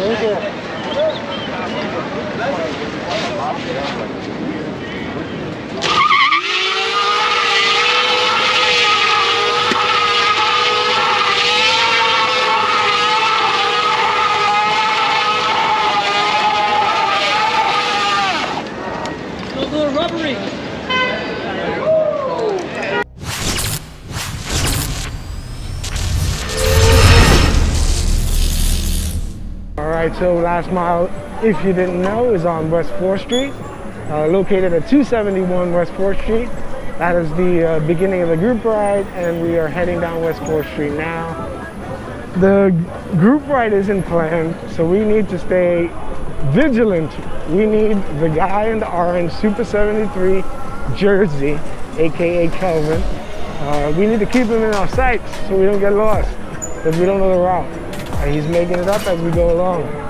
Thank you. So last mile, if you didn't know, is on West 4th Street, uh, located at 271 West 4th Street. That is the uh, beginning of the group ride, and we are heading down West 4th Street now. The group ride isn't planned, so we need to stay vigilant. We need the guy in the orange Super 73 jersey, aka Kelvin. Uh, we need to keep him in our sights so we don't get lost, because we don't know the route. And he's making it up as we go along.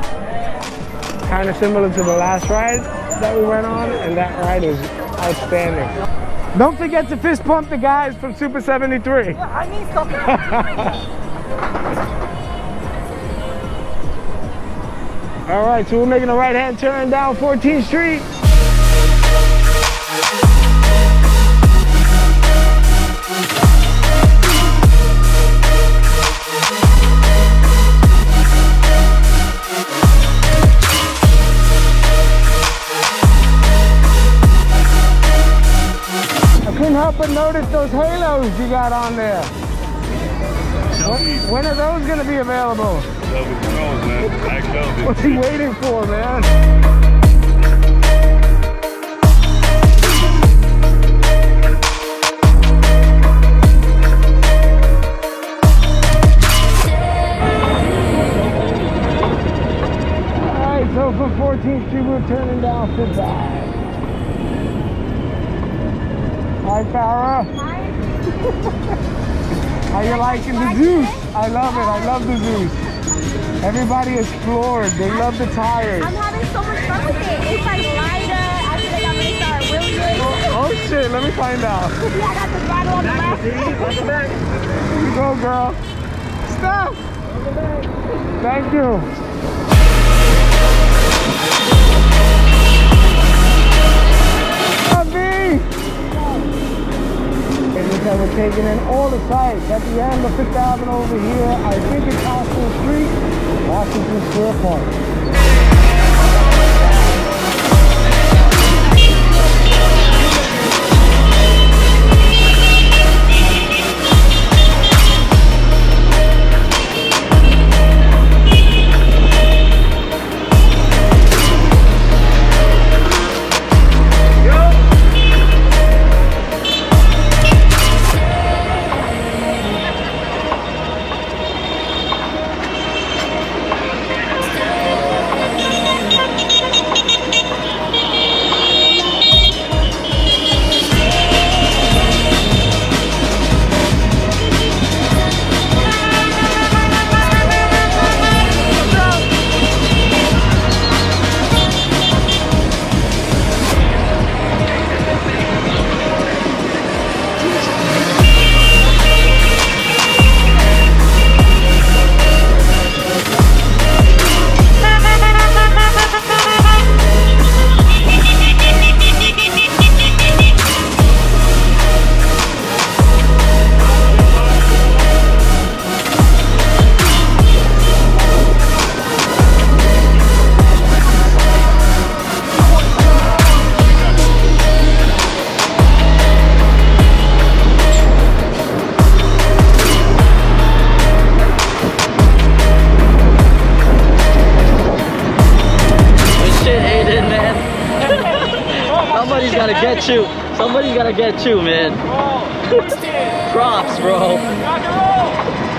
Kind of similar to the last ride that we went on, and that ride was outstanding. Don't forget to fist pump the guys from Super 73. Yeah, I need something. All right, so we're making a right hand turn down 14th Street. But notice those halos you got on there. When, when are those going to be available? What's he waiting for, man? Alright, so from 14th Street, we're turning down Fifth Ave. Farah. How you liking the Zeus? I love it. I love the Zeus. Everybody is floored. They love the tires. I'm having so much fun with it. It's like lighter. I feel like I'm gonna start really good. Oh shit, let me find out. Yeah, I got the throttle on the left. Here you go, girl. Stop. Thank you. Like we're taking in all the sights. At the end of Fifth Avenue over here, I think it's Hospital Street, Washington Square Park. Somebody's gotta get you, man. Props, bro.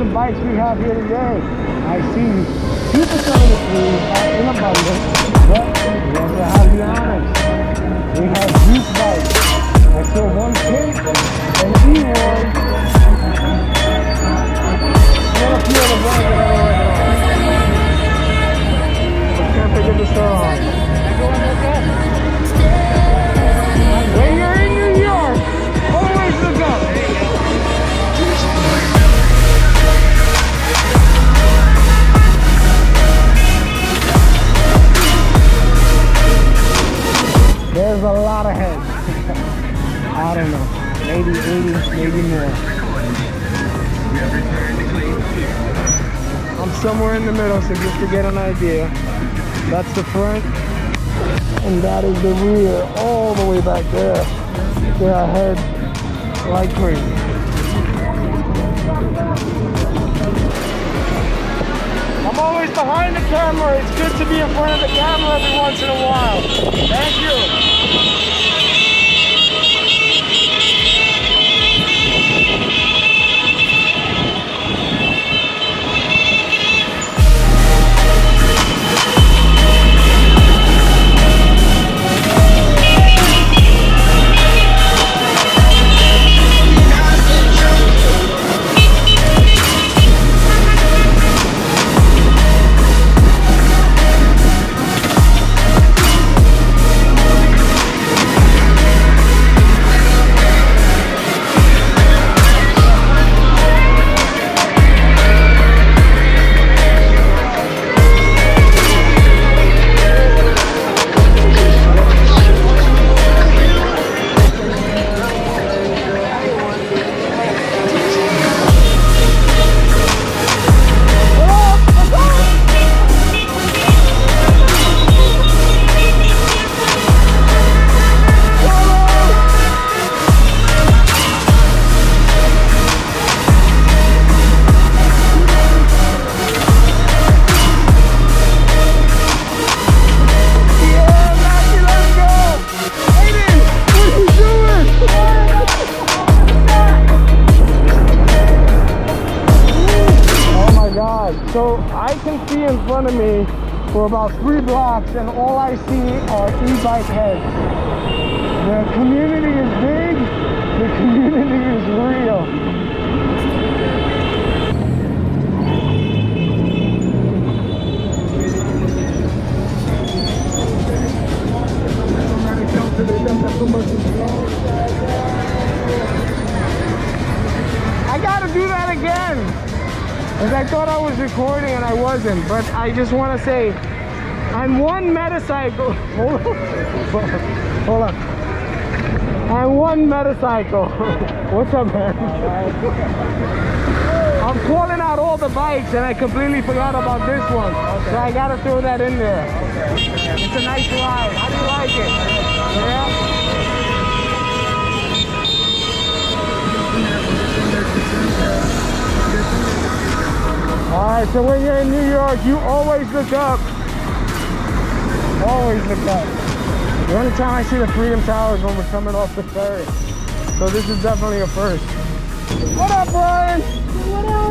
Of bikes we have here today. I see 2% of the are in abundance, but we also have the Onyx. We have juice bikes. I saw one pink, an E-Roy, and a few other brands somewhere in the middle, so just to get an idea. That's the front, and that is the rear, all the way back there. They are heads like crazy. I'm always behind the camera. It's good to be in front of the camera every once in a while. Thank you. For about three blocks and all I see are e-bike heads. The community is big, the community is real. I gotta do that again. Because I thought I was recording and I wasn't. But I just want to say, I'm one metacycle. Hold on. Hold on. I'm one metacycle. What's up, man? I'm calling out all the bikes and I completely forgot about this one. So I gotta throw that in there. It's a nice ride. How do you like it? Yeah? All right, so when you're in New York, you always look up. Always look up. The only time I see the Freedom Tower is when we're coming off the ferry. So this is definitely a first. What up, Brian? What up?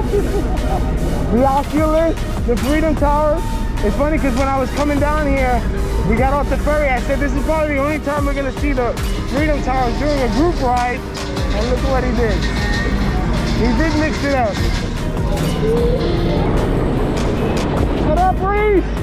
the Oculus, the Freedom Tower. It's funny because when I was coming down here, we got off the ferry. I said, this is probably the only time we're going to see the Freedom Tower during a group ride. And look what he did. He did mix it up. What up, Reese?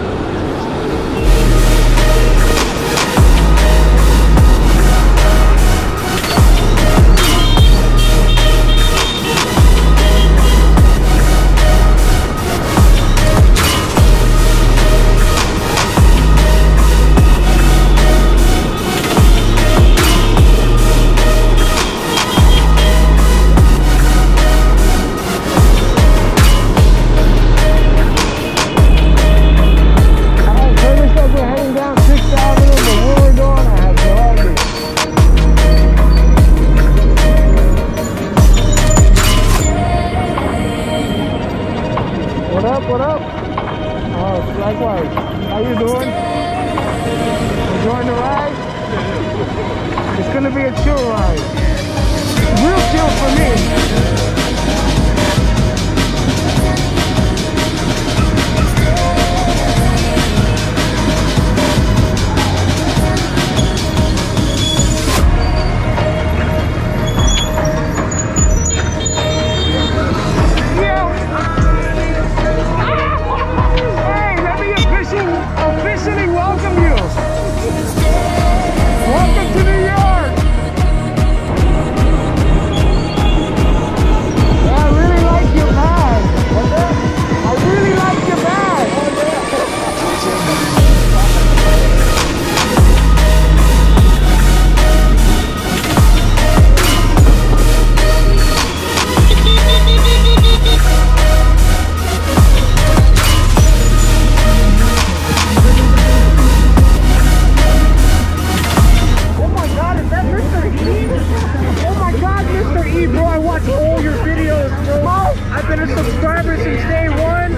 Been a subscriber since day one.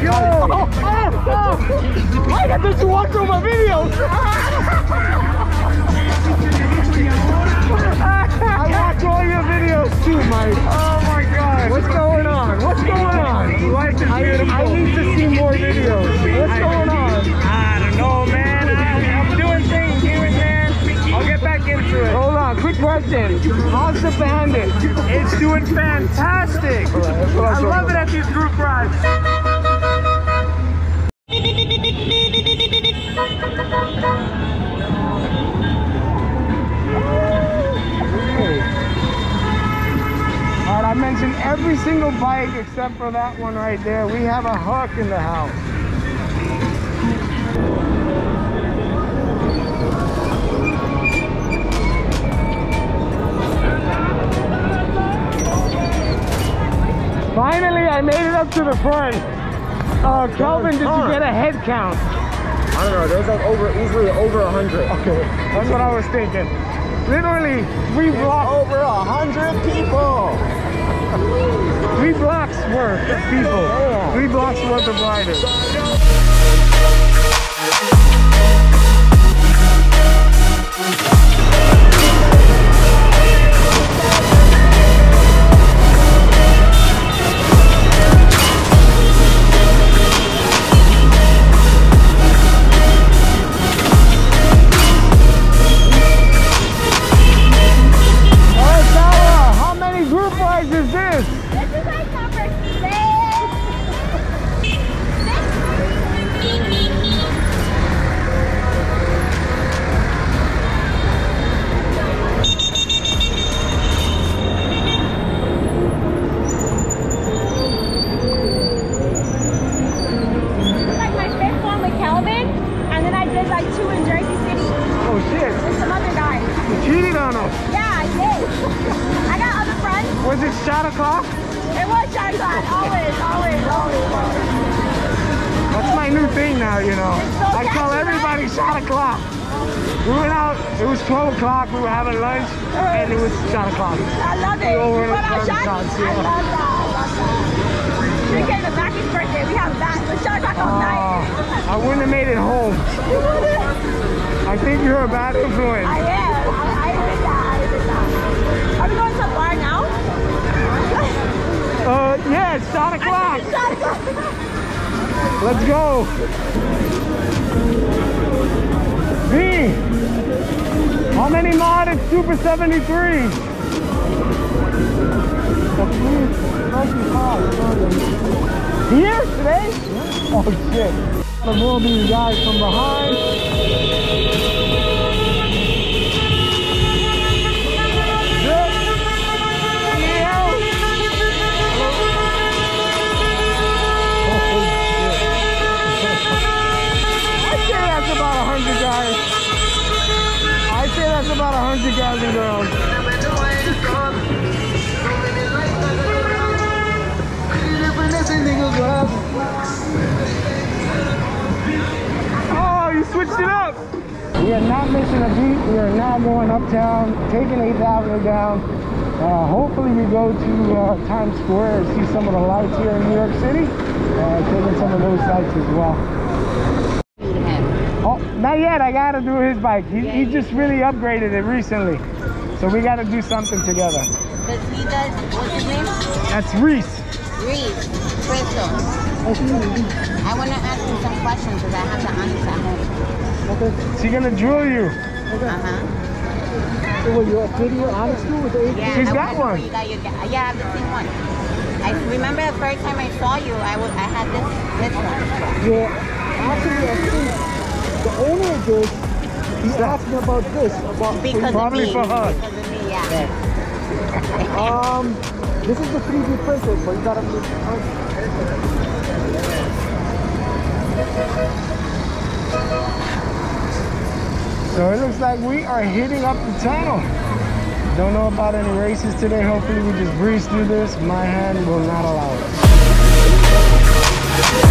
Yo! Oh, oh, oh. I got this to watch all my videos. I watch all your videos too, Mike. Oh my god. What's going on? What's going on? Life is beautiful. I, I need to see more videos. What's going on? I don't know, man. I, I'm doing things here and there. I'll get it. Hold on, quick question. How's the bandit? It's doing fantastic. I love it at these group rides. All right, I mentioned every single bike except for that one right there. We have a hook in the house. Finally, I made it up to the front. Uh, Calvin, did you get a head count? I don't know. There's like over easily over a hundred. Okay, that's what I was thinking. Literally, three blocks, Over a hundred people. three blocks worth of people. Three blocks worth of riders. I love it. You to went out Fun shots? Shots, I love that. I love that. We came to Mackie's birthday. We have that. The shot o'clock all night. I wouldn't have made it home. I think you're a bad influence. I am. I, I did that. I did that. Are we going to the bar now? Uh, yeah, it's shot o'clock. Shot o'clock. Let's go. V, how many modded Super 73? Here today? Oh shit. The will be guys from behind. About a hundred guys. I say that's about a hundred guys and girls. Oh, you switched it up. We are not missing a beat. We are now going uptown, taking 8th Avenue down. Uh, hopefully we go to uh, Times Square and see some of the lights here in New York City. Uh, taking some of those sights as well. Oh, not yet. I gotta do his bike. He, he just really upgraded it recently. So we got to do something together. Because he does, what's his name? That's Reese. Reese, Crystal. I want to ask you some questions because I have the honest at home. She's gonna drill you. Uh-huh. So were you a video honest school with the Yeah, She's I got one. You got your, yeah, I have the same one. I remember the first time I saw you, I was, I had this, this one. Yeah, actually, I think the owner of this, he asked me about this. About Because Probably of me. for her. Because of me, yeah. um, this is the 3D printed, but you gotta make So it looks like we are hitting up the tunnel. Don't know about any races today. Hopefully we just breeze through this. My hand will not allow it.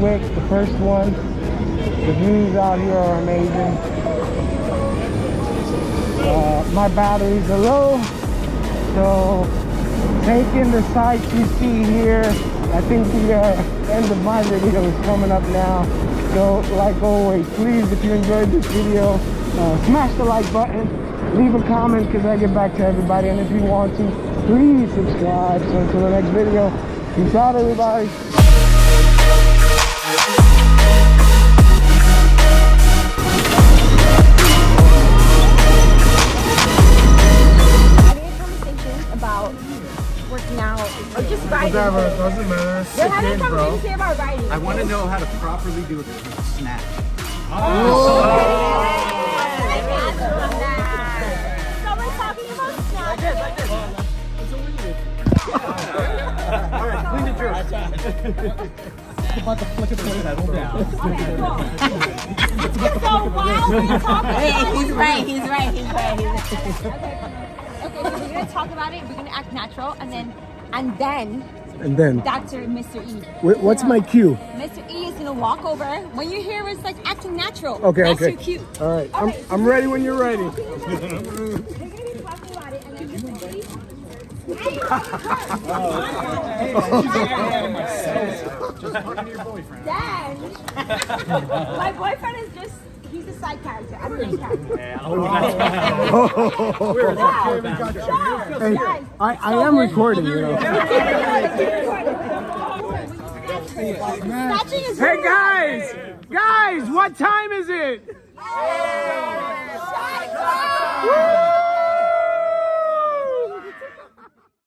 The first one. The views out here are amazing. Uh, my batteries are low, so taking the sights you see here, I think the uh, end of my video is coming up now. So like always, please if you enjoyed this video, uh, smash the like button, leave a comment because I get back to everybody. And if you want to, please subscribe. So until the next video, peace out everybody. Working out or just riding. doesn't matter. We're having a conversation about riding. I want to know how to properly do a snatch. Oh. Someone's talking about snatches. So while we're talking Hey, about he's it, right, he's right, he's right. He's right. okay, so we're gonna talk about it. We're gonna act natural, and then, and then, And then, Dr. Mr. E. wh- what's my cue? Mr. E is gonna walk over. When you hear it's like acting natural. Okay, That's okay. your cue. All right, I'm, Alright, I'm ready when you're ready. We're gonna be talking about it, and then Mr. E. Then, my boyfriend is just, he's a side character. I'm the main character. Hey, Guys, I, I am recording, you know. Hey guys, guys, what time is it? Woo!